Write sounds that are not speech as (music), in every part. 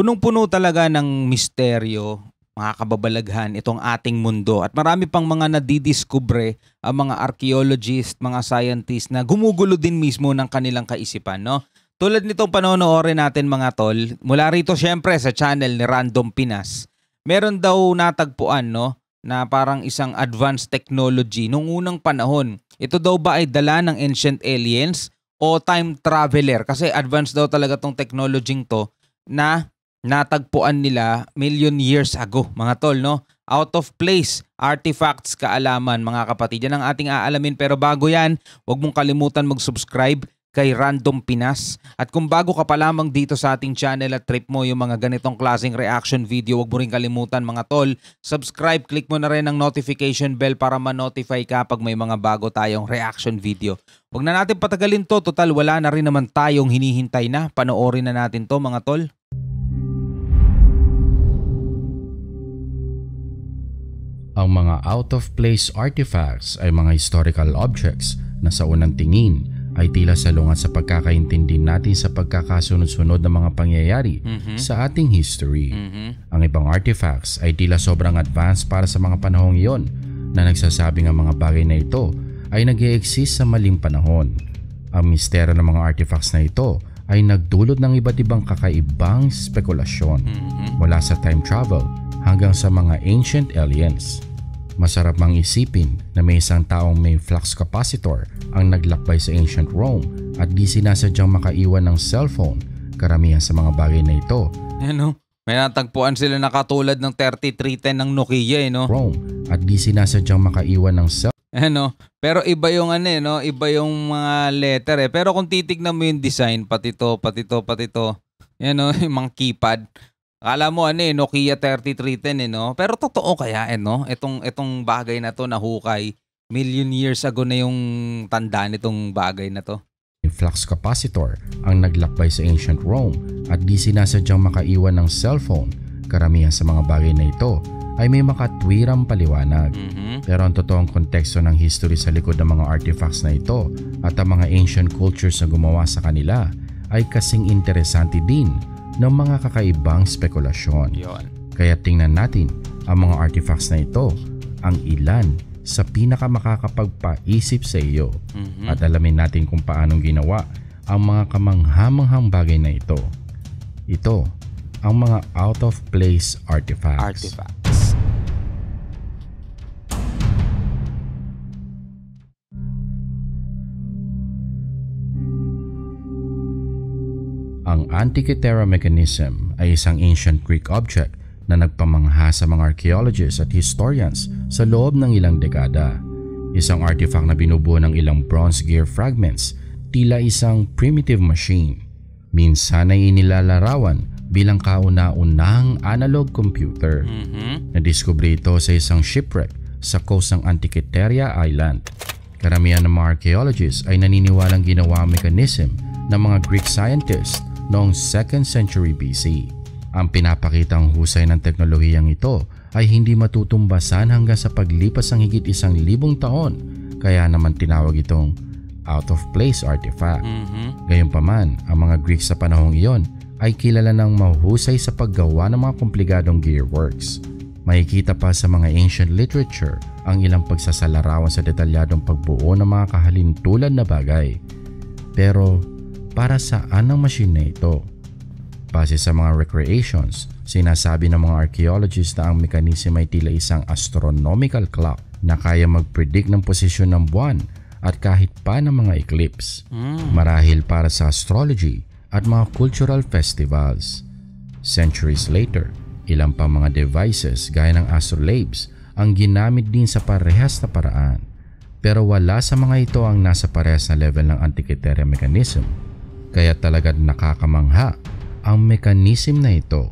punong-puno talaga ng misteryo, mga kababalaghan itong ating mundo at marami pang mga nadidiskubre ang mga archaeologist, mga scientist na gumugulo din mismo ng kanilang kaisipan, no? Tulad nitong panonoorin natin mga tol, mula rito syempre sa channel ni Random Pinas, meron daw natagpuan, no? na parang isang advanced technology nung unang panahon. Ito daw ba ay dala ng ancient aliens o time traveler? Kasi advanced daw talaga tong technology to na natagpuan nila million years ago, mga tol, no? Out of place, artifacts, kaalaman, mga kapatid. Yan ang ating aalamin. Pero bago yan, huwag mong kalimutan mag-subscribe kay Random Pinas. At kung bago ka pa lamang dito sa ating channel at trip mo yung mga ganitong klaseng reaction video, huwag mo rin kalimutan mga tol, subscribe, click mo na rin ang notification bell para ma-notify ka pag may mga bago tayong reaction video. Huwag na natin patagalin to, total wala na rin naman tayong hinihintay na. Panoorin na natin to mga tol. Ang mga out-of-place artifacts ay mga historical objects na sa unang tingin ay tila salungat sa pagkakaintindi natin sa pagkakasunod-sunod ng mga pangyayari Mhm. sa ating history. Mhm. Ang ibang artifacts ay tila sobrang advanced para sa mga panahong iyon na nagsasabing ang mga bagay na ito ay nag exist sa maling panahon. Ang misteryo ng mga artifacts na ito ay nagdulot ng iba't ibang kakaibang spekulasyon Mhm. mula sa time travel hanggang sa mga ancient aliens. Masarap mang isipin na may isang taong may flux capacitor ang naglakbay sa ancient Rome at di sinasadyang makaiwan ng cellphone karamihan sa mga bagay na ito Ano? May natagpuan sila na katulad ng 3310 ng Nokia eh, no? Rome at di sinasadyang makaiwan ng cell Ano? Pero iba yung ano eh, no? Iba yung mga letter eh. Pero kung titignan mo yung design, pati to, pati to, pati to. Yan no, (laughs) yung mga keypad. Akala mo ano eh, Nokia 3310 eh, no? Pero totoo kaya eh, no? Itong, itong bagay na to na hukay, million years ago na yung tanda nitong bagay na to. flux capacitor ang naglakbay sa ancient Rome at di sinasadyang makaiwan ng cellphone karamihan sa mga bagay na ito ay may makatwirang paliwanag. Mhm. Pero ang totoong konteksto ng history sa likod ng mga artifacts na ito at ang mga ancient cultures na gumawa sa kanila ay kasing interesante din ng mga kakaibang spekulasyon. Yun. Kaya tingnan natin ang mga artifacts na ito, ang ilan sa pinakamakakapagpaisip sa iyo Mhm. at alamin natin kung paanong ginawa ang mga kamanghamanghang bagay na ito. Ito ang mga out-of-place artifacts. Artifacts. Ang Antikythera mechanism ay isang ancient Greek object na nagpamangha sa mga archaeologists at historians sa loob ng ilang dekada. Isang artifact na binubuo ng ilang bronze gear fragments, tila isang primitive machine. Minsan ay inilalarawan bilang kauna-unahang analog computer. Mhm. Nadiskubre ito sa isang shipwreck sa coast ng Antikythera Island. Karamihan ng mga archaeologists ay naniniwalang ginawa ang mechanism ng mga Greek scientists noong 2nd century BC. Ang pinapakitang husay ng teknolohiyang ito ay hindi matutumbasan hanggang sa paglipas ng higit isang libong taon kaya naman tinawag itong out-of-place artifact. Mhm. Gayunpaman, ang mga Greek sa panahong iyon ay kilala ng mahusay sa paggawa ng mga komplikadong gearworks. Makikita pa sa mga ancient literature ang ilang pagsasalarawan sa detalyadong pagbuo ng mga kahalintulad na bagay. Pero para saan ang machine na ito? Base sa mga recreations, sinasabi ng mga archaeologists na ang mechanism ay tila isang astronomical clock na kaya mag-predict ng posisyon ng buwan at kahit pa ng mga eclipse. Mm. Marahil para sa astrology at mga cultural festivals. Centuries later, ilang pa mga devices gaya ng astrolabes ang ginamit din sa parehas na paraan. Pero wala sa mga ito ang nasa parehas na level ng Antikythera mechanism. Kaya talaga nakakamangha ang mechanism na ito.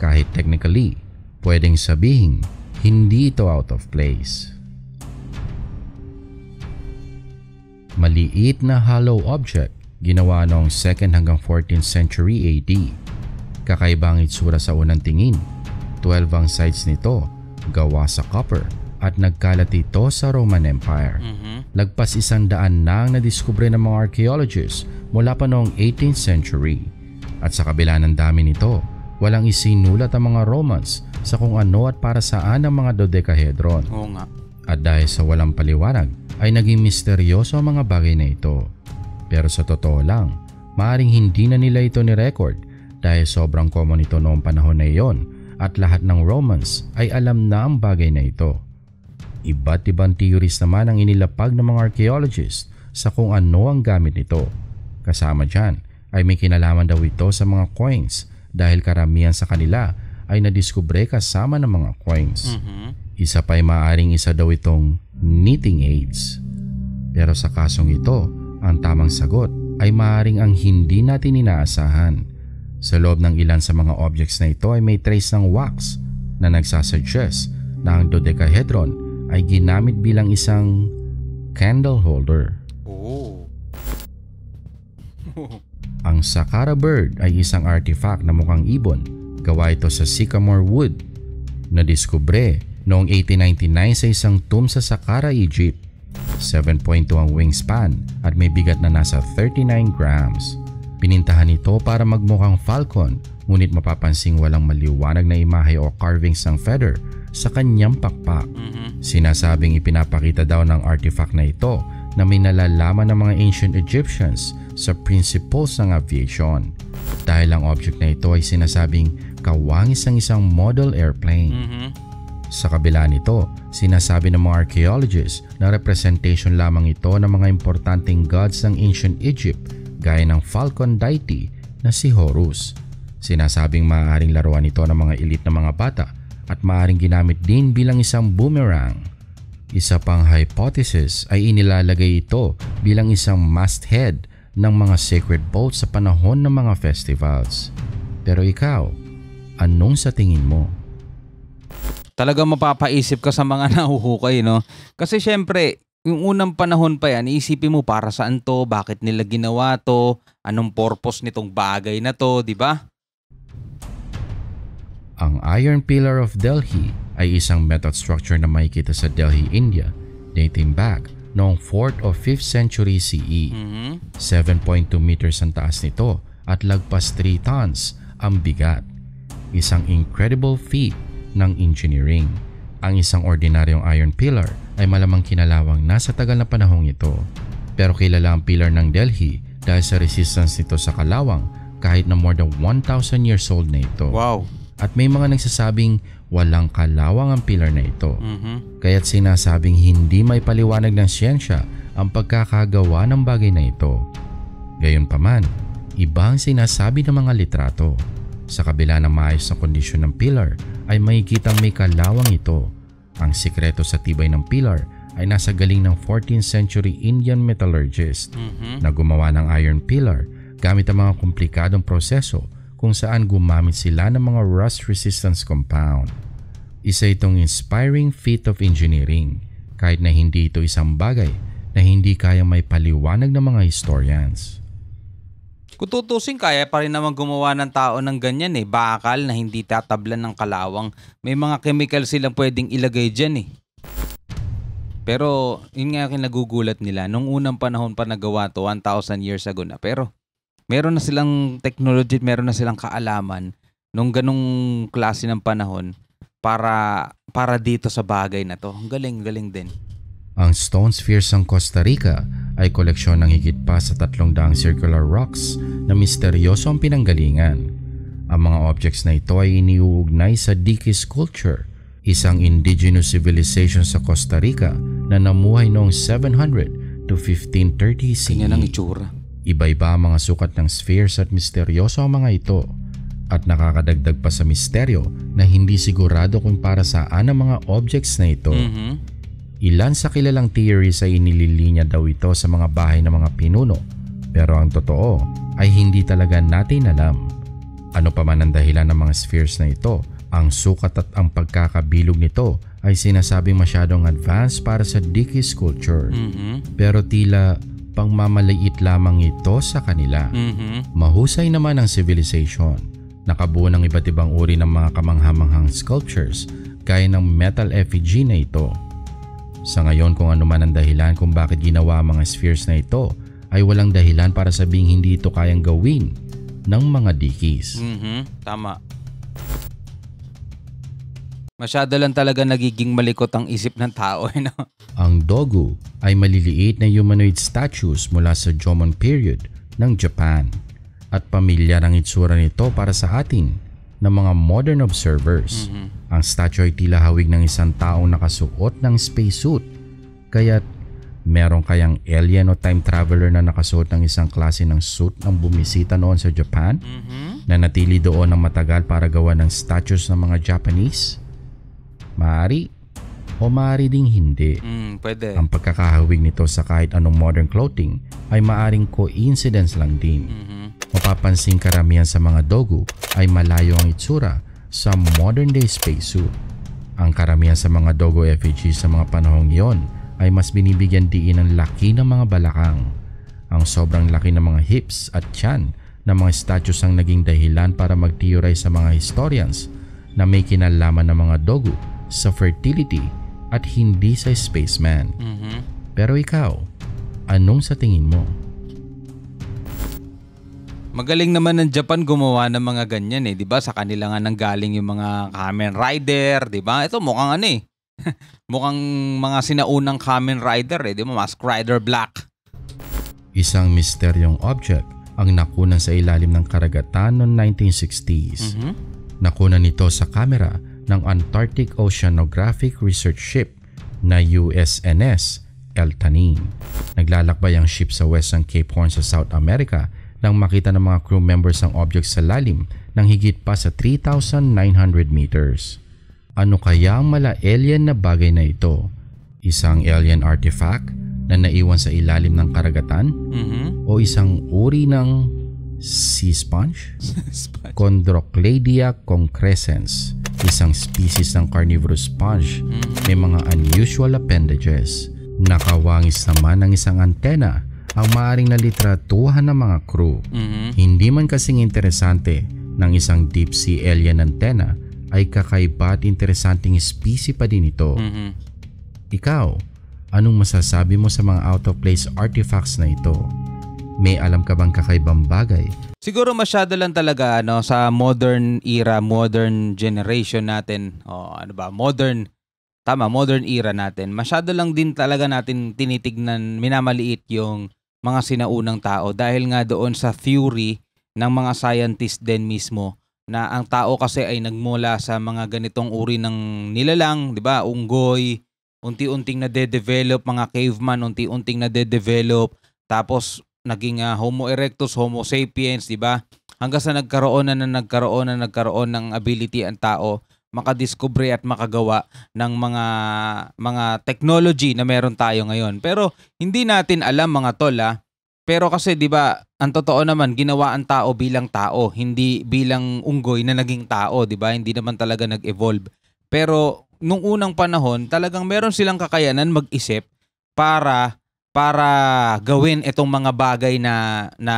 Kahit technically, pwedeng sabihin hindi ito out of place. Maliit na hollow object ginawa noong 2nd hanggang 14th century AD. Kakaibang itsura sa unang tingin. 12 ang sides nito, gawa sa copper at nagkalat ito sa Roman Empire. Mhm. Lagpas isang daan na ang nadiskubre ng mga archaeologists mula pa noong 18th century. At sa kabila ng dami nito, walang isinulat ang mga Romans sa kung ano at para saan ang mga dodecahedron. Oo nga. At dahil sa walang paliwanag ay naging misteryoso ang mga bagay na ito. Pero sa totoo lang, maaring hindi na nila ito ni-record dahil sobrang common ito noong panahon na iyon at lahat ng Romans ay alam na ang bagay na ito. Iba't ibang theories naman ang inilapag ng mga archaeologists sa kung ano ang gamit nito. Kasama dyan ay may kinalaman daw ito sa mga coins dahil karamihan sa kanila ay nadiskubre kasama ng mga coins. Mhm. Isa pa ay maaaring isa daw itong knitting aids. Pero sa kasong ito, ang tamang sagot ay maaaring ang hindi natin inaasahan. Sa loob ng ilan sa mga objects na ito ay may trace ng wax na nagsasuggest na ang dodecahedron ay ginamit bilang isang candle holder. Oo. (laughs) Ang Sakara bird ay isang artifact na mukhang ibon. Gawa ito sa sycamore wood na diskubre noong 1899 sa isang tomb sa Sakara, Egypt. 7.2 ang wingspan at may bigat na nasa 39 grams. Pinintahan ito para magmukhang falcon ngunit mapapansing walang maliwanag na imahe o carvings ng feather sa kanyang pakpak. Mhm. Sinasabing ipinapakita daw ng artifact na ito na may nalalaman ng mga ancient Egyptians sa principles ng aviation. Dahil ang object na ito ay sinasabing kawangis ng isang model airplane. Mhm. Sa kabila nito, sinasabi ng mga archaeologists na representation lamang ito ng mga importanteng gods ng ancient Egypt gaya ng falcon deity na si Horus. Sinasabing maaaring laruan ito ng mga elite na mga bata at maaaring ginamit din bilang isang boomerang. Isa pang hypothesis ay inilalagay ito bilang isang masthead ng mga sacred boats sa panahon ng mga festivals. Pero ikaw, anong sa tingin mo? Talagang mapapaisip ka sa mga (laughs) nahuhukay, no? Kasi syempre, yung unang panahon pa yan, iisipin mo para saan to, bakit nila ginawa to, anong purpose nitong bagay na to, di ba? Ang Iron Pillar of Delhi ay isang method structure na makikita sa Delhi, India, dating back noong 4th or 5th century CE. Mhm. 7.2 meters ang taas nito at lagpas 3 tons ang bigat. Isang incredible feat ng engineering. Ang isang ordinaryong iron pillar ay malamang kinalawang nasa tagal na panahong ito. Pero kilala ang pillar ng Delhi dahil sa resistance nito sa kalawang kahit na more than 1,000 years old na ito. Wow. At may mga nagsasabing walang kalawang ang pillar na ito. Mhm. Kaya't sinasabing hindi may paliwanag ng siyensya ang pagkakagawa ng bagay na ito. Gayunpaman, iba ang sinasabi ng mga litrato. Sa kabila ng maayos na kondisyon ng pillar ay makikitang may kalawang ito. Ang sikreto sa tibay ng pillar ay nasa galing ng 14th century Indian metallurgist Mhm. na gumawa ng iron pillar gamit ang mga komplikadong proseso kung saan gumamit sila ng mga rust resistance compound. Isa itong inspiring feat of engineering kahit na hindi ito isang bagay na hindi kayang may paliwanag ng mga historians. Kung tutusin, kaya pa rin naman gumawa ng tao ng ganyan eh. Bakal na hindi tatablan ng kalawang. May mga chemical silang pwedeng ilagay dyan eh. Pero yun nga yung nagugulat nila. Nung unang panahon pa nagawa to, 1,000 years ago na. Pero meron na silang technology, meron na silang kaalaman nung ganong klase ng panahon para para dito sa bagay na to. Ang galing, galing din. Ang Stone Spheres ng Costa Rica ay koleksyon ng higit pa sa tatlong daang circular rocks na misteryoso ang pinanggalingan. Ang mga objects na ito ay iniuugnay sa Dikis culture, isang indigenous civilization sa Costa Rica na namuhay noong 700 to 1530 CE. Ganyan ang itsura. Iba-iba ang mga sukat ng spheres at misteryoso ang mga ito at nakakadagdag pa sa misteryo na hindi sigurado kung para saan ang mga objects na ito. Mhm. Ilan sa kilalang theories ay inililinya daw ito sa mga bahay ng mga pinuno pero ang totoo ay hindi talaga natin alam. Ano pa man ang dahilan ng mga spheres na ito, ang sukat at ang pagkakabilog nito ay sinasabing masyadong advanced para sa Dickies culture. Mhm. Pero tila pangmamaliit lamang ito sa kanila. Mhm. Mahusay naman ang civilization. Nakabuo ng iba't ibang uri ng mga kamanghamanghang sculptures gaya ng metal effigy na ito. Sa ngayon kung ano man ang dahilan kung bakit ginawa ang mga spheres na ito ay walang dahilan para sabing hindi ito kayang gawin ng mga dikis. Mhm. Tama. Masyado lang talaga nagiging malikot ang isip ng tao. Eh, no? Ang dogu ay maliliit na humanoid statues mula sa Jomon period ng Japan at pamilyar ang itsura nito para sa atin ng mga modern observers. Mhm. Ang statue ay tila hawig ng isang taong nakasuot ng spacesuit. Kaya't meron kayang alien o time traveler na nakasuot ng isang klase ng suit ang bumisita noon sa Japan Mhm. na natili doon ng matagal para gawa ng statues ng mga Japanese? Maari o maari ding hindi. Mm, pwede. Ang pagkakahawig nito sa kahit anong modern clothing ay maaring coincidence lang din. Mhm. Mapapansin karamihan sa mga dogu ay malayo ang itsura sa modern day spacesuit. Ang karamihan sa mga dogo effigy sa mga panahong iyon ay mas binibigyan diin ng laki ng mga balakang. Ang sobrang laki ng mga hips at tiyan ng mga statues ang naging dahilan para magtiuray sa mga historians na may kinalaman ng mga dogu sa fertility at hindi sa spaceman. Mhm. Pero ikaw, anong sa tingin mo? Magaling naman ng Japan gumawa ng mga ganyan eh, 'di ba? Sa kanila nga nanggaling yung mga Kamen Rider, 'di ba? Ito mukhang ano eh. (laughs) mukhang mga sinaunang Kamen Rider eh, 'di ba? Mask Rider Black. Isang misteryong object ang nakunan sa ilalim ng karagatan noong 1960s. Mhm. Nakunan nito sa kamera ng Antarctic Oceanographic Research Ship na USNS El Tanin. Naglalakbay ang ship sa Western Cape Horn sa South America nang makita ng mga crew members ang object sa lalim ng higit pa sa 3,900 meters. Ano kaya ang mala alien na bagay na ito? Isang alien artifact na naiwan sa ilalim ng karagatan? Mhm. O isang uri ng sea sponge? (laughs) Chondrocladia concrescens, isang species ng carnivorous sponge may mga unusual appendages. Nakawangis naman ng isang antena ang maaring nalitratuhan ng mga crew. Mhm. Hindi man kasing interesante ng isang deep sea alien antena ay kakaiba at interesanting species pa din ito. Mhm. Ikaw, anong masasabi mo sa mga out of place artifacts na ito? May alam ka bang kakaibang bagay Siguro masyado lang talaga ano sa modern era, modern generation natin. O ano ba, modern tama, modern era natin. Masyado lang din talaga natin tinitignan, minamaliit yung mga sinaunang tao dahil nga doon sa theory ng mga scientist din mismo na ang tao kasi ay nagmula sa mga ganitong uri ng nilalang, 'di ba? Unggoy, unti-unting nade-develop mga caveman, unti-unting nade-develop tapos naging ah, Homo erectus, Homo sapiens, 'di ba? Hanggang sa nagkaroon na, na nagkaroon na nagkaroon ng ability ang tao makadiskubre at makagawa ng mga mga technology na meron tayo ngayon. Pero hindi natin alam mga tol ah. Pero kasi 'di ba, ang totoo naman ginawa ang tao bilang tao, hindi bilang unggoy na naging tao, 'di ba? Hindi naman talaga nag-evolve. Pero nung unang panahon, talagang meron silang kakayanan mag-isip para para gawin itong mga bagay na na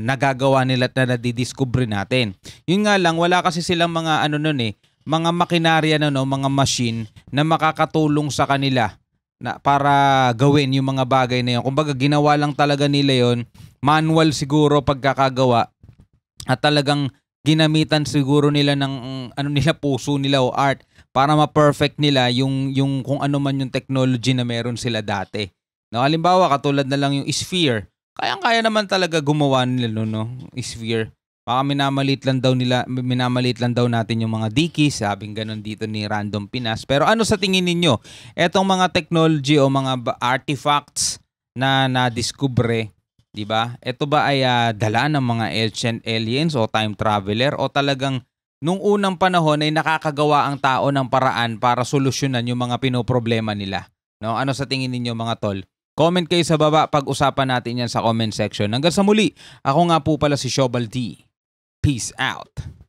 nagagawa nila at na nadidiscover natin. Yun nga lang wala kasi silang mga ano nun eh, mga makinarya na no, mga machine na makakatulong sa kanila na para gawin yung mga bagay na yun. Kumbaga ginawa lang talaga nila yon manual siguro pagkakagawa at talagang ginamitan siguro nila ng ano nila puso nila o art para ma-perfect nila yung yung kung ano man yung technology na meron sila dati. No, halimbawa katulad na lang yung sphere. Kayang-kaya naman talaga gumawa nila no, no, sphere. Baka minamalit lang daw nila, minamalit lang daw natin yung mga dikis, sabing ganun dito ni Random Pinas. Pero ano sa tingin ninyo? Etong mga technology o mga artifacts na na-discover, di ba? Ito ba ay ah, dala ng mga ancient aliens o time traveler o talagang nung unang panahon ay nakakagawa ang tao ng paraan para solusyonan yung mga pinoproblema nila? No? Ano sa tingin ninyo mga tol? Comment kayo sa baba, pag-usapan natin yan sa comment section. Hanggang sa muli, ako nga po pala si Shobal D. Peace out.